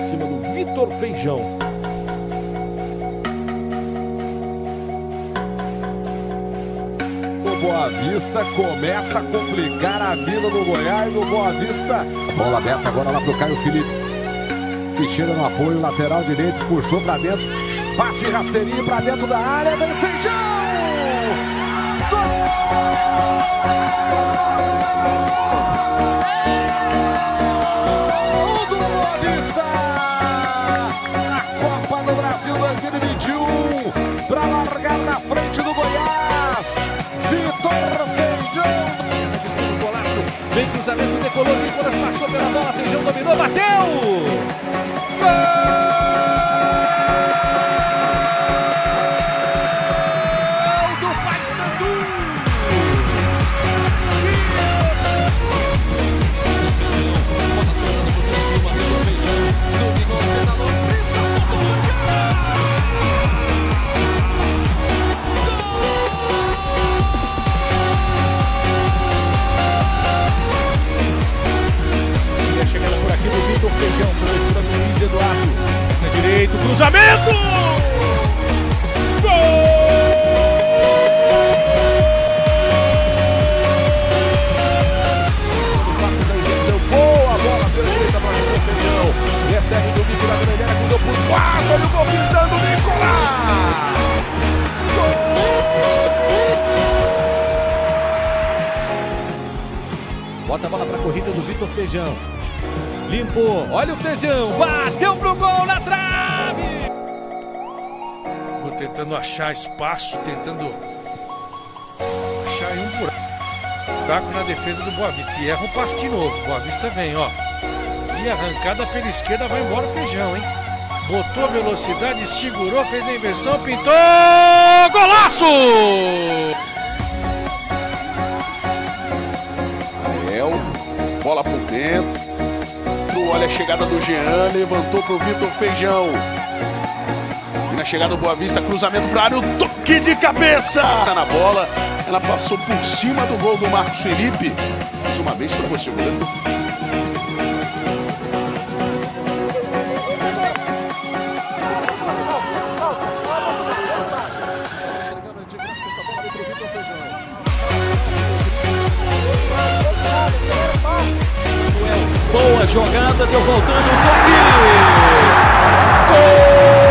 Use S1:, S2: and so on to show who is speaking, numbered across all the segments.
S1: em cima do Vitor Feijão.
S2: O Boa Vista começa a complicar a vida do Goiás. O Boa Vista. Bola aberta agora lá pro Caio Felipe. Que chega no apoio lateral direito, puxou pra dentro. Passe rasteirinho pra dentro da área. Vem Feijão! Gol do Boa Vista! Na Copa do Brasil 2021. Pra largar na frente do Goiás. Vitor Feijão.
S1: Vem cruzamento, decolou, Nicolas passou pela bola, Feijão dominou, bateu! Feijão. Limpou, olha o Feijão, bateu pro gol na trave!
S3: Vou tentando achar espaço, tentando achar um buraco na defesa do Boa Vista. E erra um passe de novo. Boa Vista vem, ó. E arrancada pela esquerda vai embora o feijão, hein? Botou velocidade, segurou, fez a inversão, pintou! Golaço!
S4: Bola por dentro. Olha a chegada do Jean, levantou pro Vitor Feijão. E na chegada do Boa Vista, cruzamento para área, o toque de cabeça! Tá na bola, ela passou por cima do gol do Marcos Felipe. Mais uma vez para você, goleiro.
S1: Boa jogada, deu voltando o toque!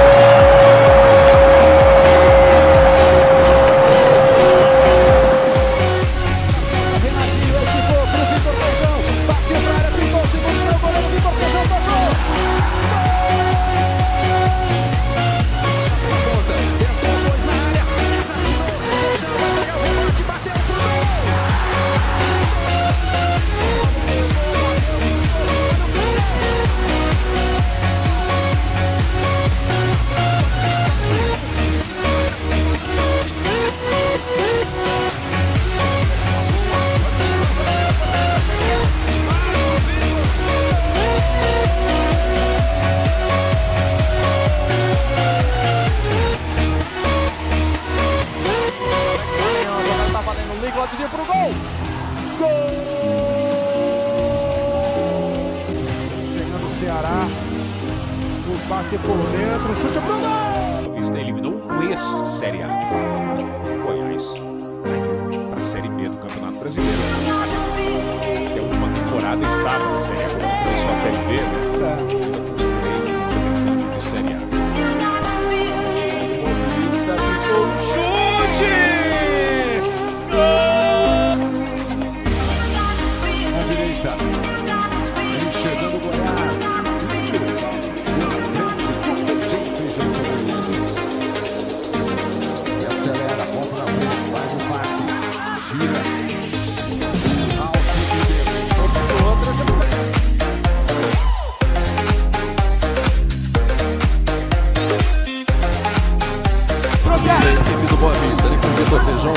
S1: Passe por dentro, chute pro gol!
S5: Vista eliminou um ex-Série A de. Goiás para a Série B do Campeonato Brasileiro. Que a última temporada estava na Série A, começou a Série B, né? Considerei
S2: João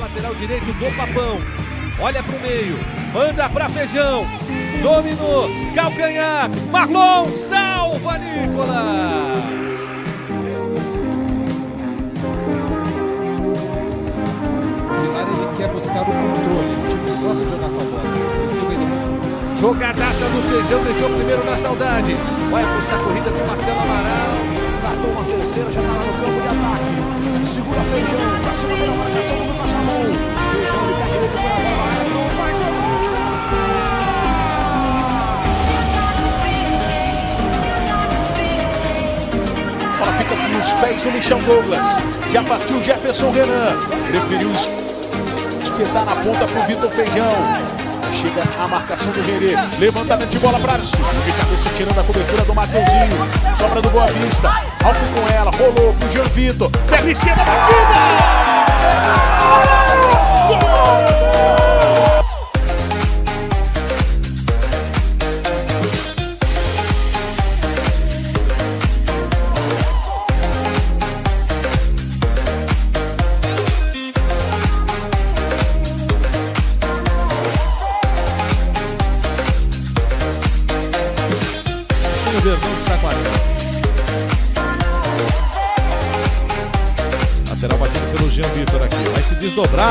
S1: lateral direito do Papão. Olha pro meio, manda pra Feijão. Dominou, calcanhar, Marlon salva Nicolas. Pilar ele quer buscar o controle, o time gosta de jogar com a bola. Jogadaça do Feijão, deixou o primeiro na saudade. Vai buscar a corrida com Marcelo Amaral. Tratou uma terceira, já tá lá no campo de ataque. Segura Feijão, pra cima da marcação do Lucas
S4: nos pés do Michel Douglas. Já partiu Jefferson Renan. Preferiu espetar na ponta pro Vitor Feijão. Chega a marcação do Renê. Levantamento de bola para. De cabeça tirando a cobertura do Mateuzinho. Sobra do Boa Vista. Alto com ela. Rolou pro Jean Vitor. Perna esquerda, batida! Gol!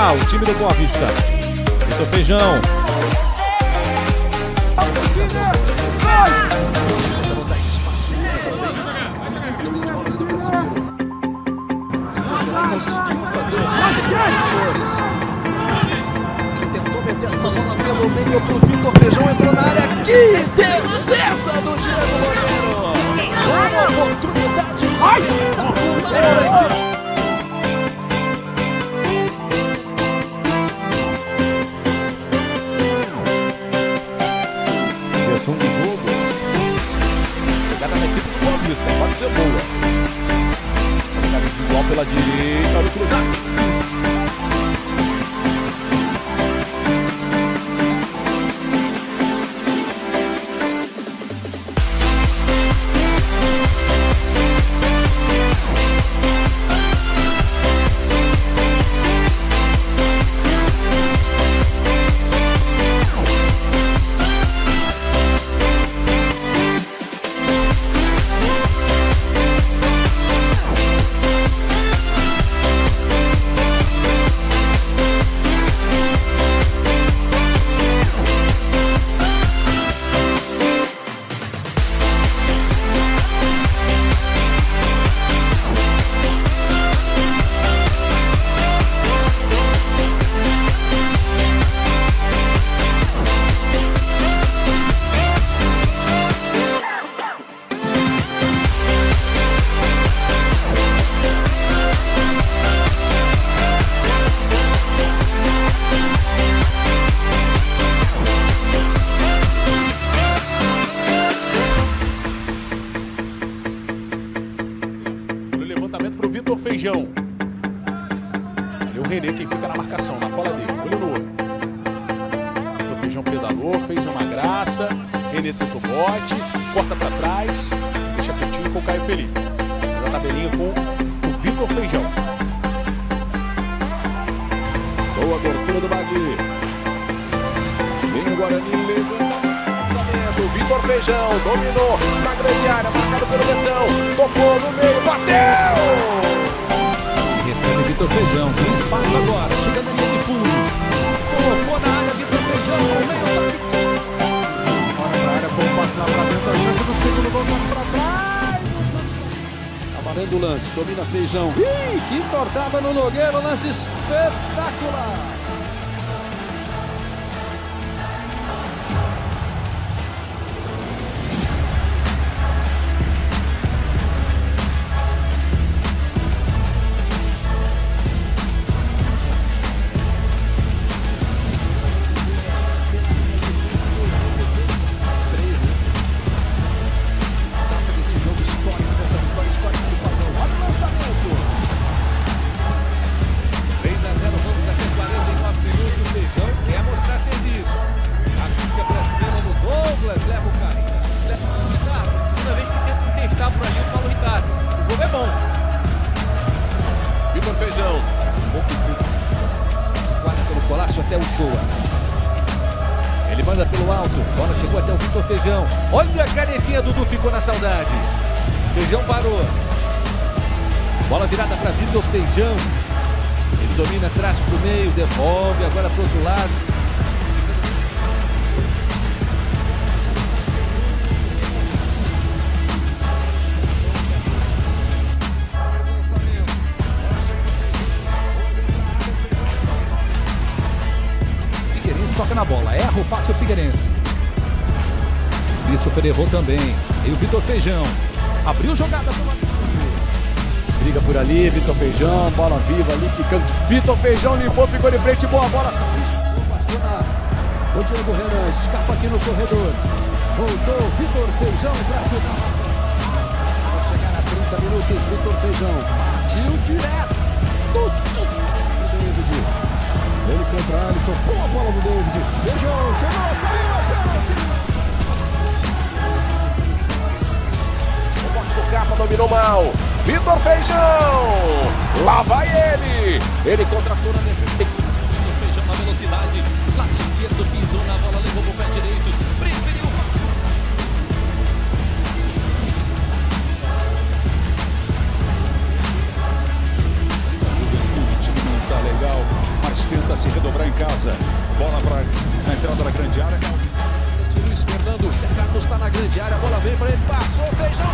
S1: O time do Boa Vista. Vitor Feijão.
S6: Conseguiu fazer o passe para Flores. Tentou meter essa bola pelo meio pro Vitor Feijão, entrou na área. Que defesa do Diego Loureiro! Uma oportunidade espetacular para a equipe.
S4: Feijão. Ali o Renê quem fica na marcação, na cola dele. Olho no olho. Vitor Feijão pedalou, fez uma graça. Renê tentou bote, corta pra trás, deixa curtinho com o Caio Felipe. Faz a tabelinha com o Vitor Feijão.
S1: Boa abertura do Badi. Vem o Guarani levanta.
S4: Vitor Feijão dominou na grande área, marcado pelo Betão. Tocou no meio, bateu!
S1: Vitor Feijão. Tem espaço agora. Chega na linha de fundo. Colocou na área Vitor Feijão. No meio ataque. Fora da área, bom passe lá pra dentro. A chance do segundo gol pra trás. Amarando o lance. Domina Feijão. Ih, que cortada no Nogueira. Lance espetacular. Até o Shoa. Ele manda pelo alto, bola chegou até o Vitor Feijão. Olha a canetinha, Dudu ficou na saudade. Feijão parou. Bola virada para Vitor Feijão. Ele domina, traz para o meio, devolve agora para o outro lado. Bola, erra o passe o Figueirense. Christopher errou também. E o Vitor Feijão. Abriu jogada para
S6: Briga por ali, Vitor Feijão, bola viva ali, quicando. Vitor Feijão limpou, ficou de frente, boa bola.
S1: O Diego Renan escapa aqui no corredor. Voltou Vitor Feijão para ajudar. Vai chegar a 30 minutos, Vitor Feijão. Partiu direto. Ele contra Alisson. Boa bola do David. Feijão, chegou, caiu a pênalti.
S4: O bote do capa dominou mal. Vitor Feijão. Lá vai ele. Ele contratou na defesa.
S1: Feijão na velocidade.
S5: Tenta se redobrar em casa. Bola para a entrada da grande área.
S1: Luiz Fernando, Zé Carlos está na grande área, a bola vem para ele, passou, Feijão,